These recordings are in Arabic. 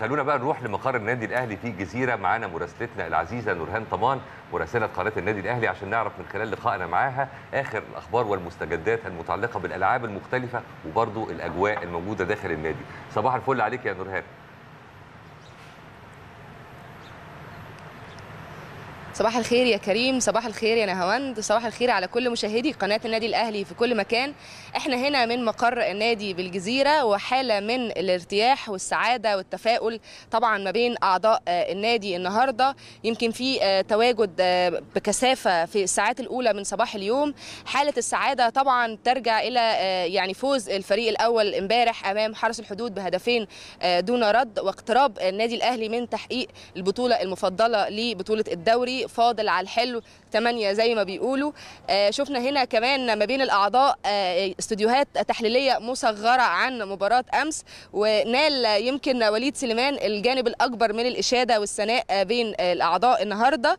خلونا بقى نروح لمقر النادي الأهلي في الجزيره معانا مراسلتنا العزيزة نورهان طمان مراسلة قناة النادي الأهلي عشان نعرف من خلال لقائنا معاها آخر الأخبار والمستجدات المتعلقة بالألعاب المختلفة وبرضه الأجواء الموجودة داخل النادي. صباح الفل عليك يا نورهان. صباح الخير يا كريم صباح الخير يا نهاوند صباح الخير على كل مشاهدي قناة النادي الأهلي في كل مكان. إحنا هنا من مقر النادي بالجزيرة وحالة من الارتياح والسعادة والتفاؤل طبعا ما بين أعضاء النادي النهاردة. يمكن في تواجد بكثافة في الساعات الأولى من صباح اليوم. حالة السعادة طبعا ترجع إلى يعني فوز الفريق الأول امبارح أمام حرس الحدود بهدفين دون رد واقتراب النادي الأهلي من تحقيق البطولة المفضلة لبطولة الدوري. فاضل على الحلو 8 زي ما بيقولوا. آه شفنا هنا كمان ما بين الأعضاء آه استوديوهات تحليلية مصغرة عن مباراة أمس ونال يمكن وليد سليمان الجانب الأكبر من الإشادة والثناء آه بين الأعضاء النهارده.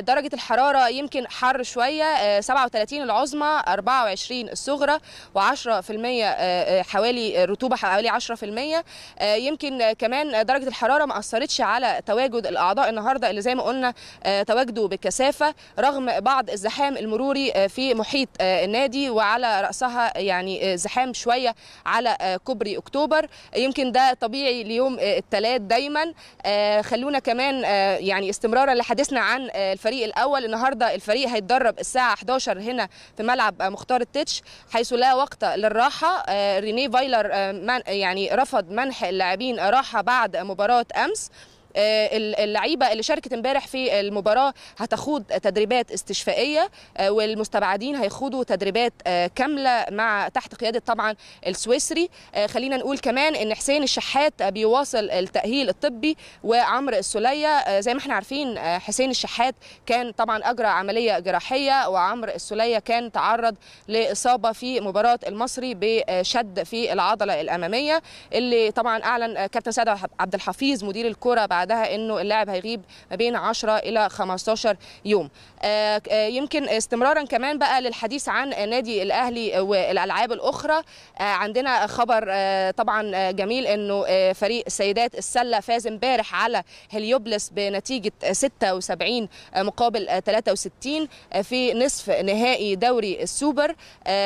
درجة الحرارة يمكن حر شوية 37 العظمى 24 الصغرى و10% حوالي رطوبة حوالي 10% يمكن كمان درجة الحرارة ما أثرتش على تواجد الأعضاء النهارده اللي زي ما قلنا تواجدوا بكثافة رغم بعض الزحام المروري في محيط النادي وعلى رأسها يعني زحام شوية على كوبري أكتوبر. يمكن ده طبيعي ليوم الثلاث دايما. خلونا كمان يعني استمرارا لحديثنا عن الفريق الأول. النهارده الفريق هيتدرب الساعة 11 هنا في ملعب مختار التتش حيث لا وقت للراحة. ريني فايلر يعني رفض منح اللاعبين راحة بعد مباراة أمس. اللعيبة اللي شاركت امبارح في المباراة هتخوض تدريبات استشفائية والمستبعدين هيخوضوا تدريبات كاملة مع تحت قيادة طبعا السويسري. خلينا نقول كمان إن حسين الشحات بيواصل التأهيل الطبي وعمرو السولية. زي ما إحنا عارفين حسين الشحات كان طبعا أجرى عملية جراحية وعمرو السولية كان تعرض لإصابة في مباراة المصري بشد في العضلة الأمامية اللي طبعا أعلن كابتن سعد عبد الحفيظ مدير الكرة بعدها إنه اللاعب هيغيب ما بين 10 إلى 15 يوم. آه يمكن استمرارا كمان بقى للحديث عن نادي الأهلي والألعاب الأخرى. آه عندنا خبر آه طبعا جميل إنه فريق سيدات السلة فاز امبارح على هليوبوليس بنتيجة 76 مقابل 63 في نصف نهائي دوري السوبر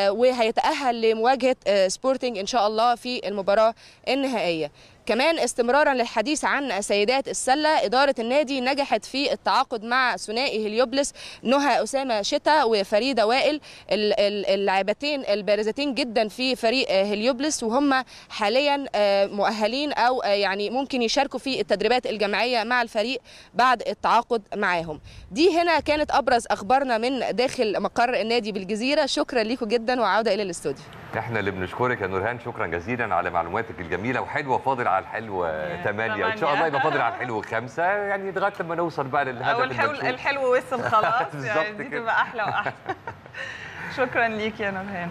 وهيتأهل لمواجهة سبورتنج إن شاء الله في المباراة النهائية. كمان استمرارا للحديث عن سيدات السلة إدارة النادي نجحت في التعاقد مع ثنائي هليوبلس نهى أسامة شتا وفريدة وائل اللاعبتين البارزتين جدا في فريق هليوبلس وهم حاليا مؤهلين أو يعني ممكن يشاركوا في التدريبات الجماعية مع الفريق بعد التعاقد معاهم. دي هنا كانت أبرز أخبارنا من داخل مقر النادي بالجزيرة. شكرا لكم جدا وعودة إلى الاستوديو. إحنا اللي بنشكرك يا نورهان شكرا جزيلا على معلوماتك الجميلة وحلوة فاضل على الحلو 8 إن شاء الله يبقى فاضل على الحلو 5 يعني لغاية لما نوصل بقى للهدف أو الحلو الحلو وصل خلاص يعني دي تبقى أحلى وأحلى. شكرا ليك يا نورهان.